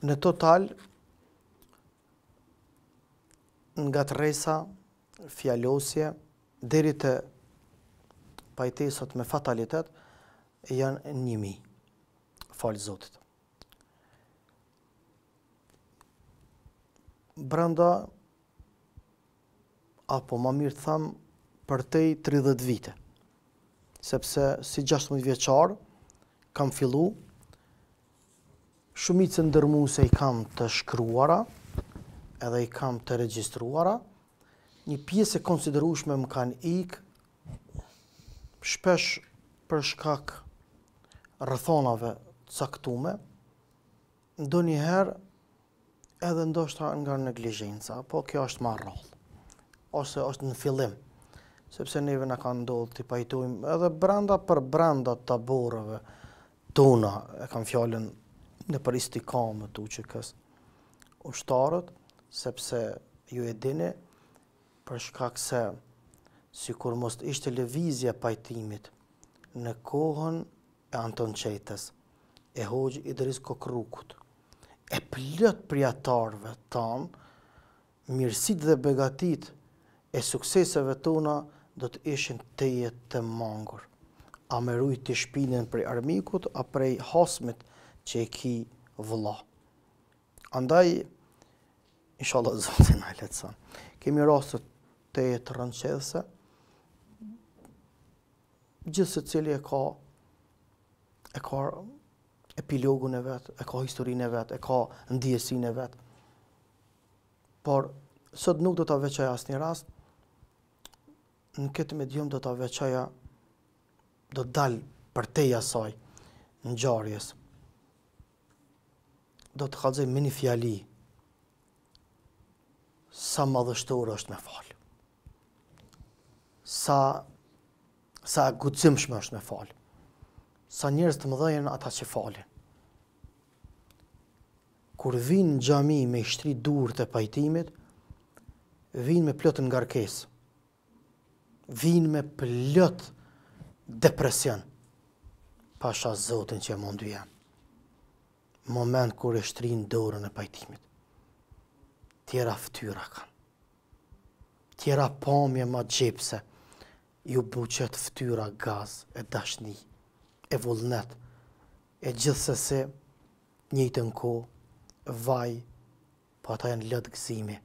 Në total, ngatërresa, fjalosje, deri te pajtesat me fatalitet, janë një mijë, falë zotit. Branda, apo më mirë të them përtej tridhjetë vite. Sepse si gjashtëmbëdhjetë vjeçar kam fillu, shumicën dërmuese i kam të shkruara, edhe i kam të regjistruara, një pjesë e konsiderueshme më kanë ik, shpesh për shkak rrethonave të caktuara, Ndonjëherë edhe ndoshta nga neglizhenca, po kjo është më rrallë. Ose është në fillim, sepse neve na kanë ndodhur të pajtojmë edhe brenda për brenda taborëve tona, e kam fjalën në pritë, istikamet të UÇK-s, ushtarët, sepse ju e dini, për shkak se sikur mos t'ishte lëvizja e pajtimit në kohën e Anton Çetës, e Hoxhë Idriz Kokrrukut, e plot prijatarëve tanë, mirësitë dhe begatitë e sukseseve tona do të ishin tejet të mangët. A me rujt ti shpinën prej armikut a prej hasmit që e ki vëlla. Andaj, inshallah Zoti na lehtëson. Kemi raste tejet rrënqethëse, Gjithsecili e ka e ka epilogun e vet, e ka historinë e vet, e ka ndjesinë e vet. Por sot nuk do ta veçoja asnjë rast. Në këtë medium do ta veçoja do të dal përtej asaj ngjarjes. Do të kallëzoj me një fjali sa madhështor është me falë. Sa sa e guximshme është me fal. Sa njerëz të mëdhenj ata që falin. Kur vin në xhami me shtri durt e pajtimit, vin me plot ngarkesë. Vin me plot depresion. Pasha Zotin që e mundojnë. Moment kur e shtrin dorën e pajtimit. Tjera ftyra kanë. Tjera pamje magjepsëse ju mbushet ftyra gaz e dashni e vullnet e gjithsesi njëjtën kohë vaj po ata janë lot gëzimi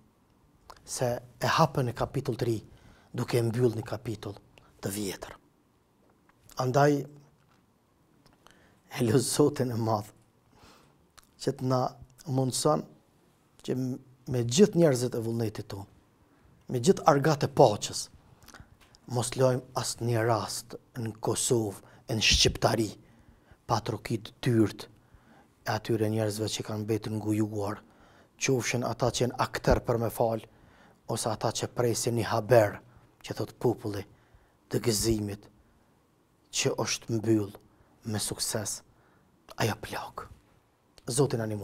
se e hapën një kapitull të ri duke e mbyll një kapitull të vjetër andaj e lus Zotin e madh, që të na mundëson që me gjithë njerëzit e vullnetit tonë, me gjithë argatët e paqes, mos lëmë asnjë rast në Kosovë, në Shqiptari, pa trokit dyert e atyre njerëzve që kanë mbetë ngujuar, qofshin ata që janë akter për me falë, ose ata që presin një haber, që thotë populli, të gëzimit, që është mbyll me sukses ajo plagë. Zoti na nimoftë.